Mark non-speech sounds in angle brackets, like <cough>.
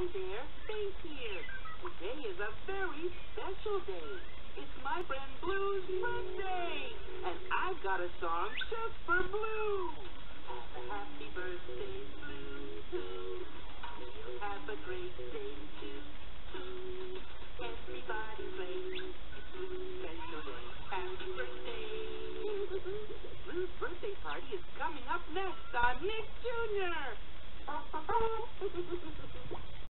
Hi there, Face here. Today is a very special day. It's my friend Blue's birthday, and I've got a song just for Blue. Have a happy birthday, Blue. You have a great day too. too. Everybody play. It's Blue's special day. Happy birthday. Blue's birthday party is coming up next on Nick Jr. <laughs>